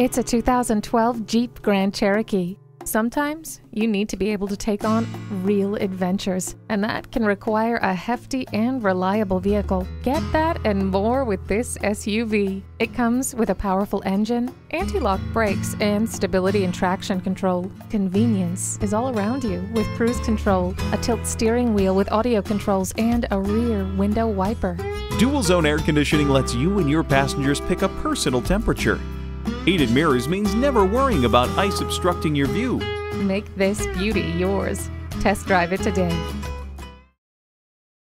It's a 2012 Jeep Grand Cherokee. Sometimes you need to be able to take on real adventures, and that can require a hefty and reliable vehicle. Get that and more with this SUV. It comes with a powerful engine, anti lock brakes, and stability and traction control. Convenience is all around you with cruise control, a tilt steering wheel with audio controls, and a rear window wiper. Dual zone air conditioning lets you and your passengers pick a personal temperature. Heated mirrors means never worrying about ice obstructing your view. Make this beauty yours. Test drive it today.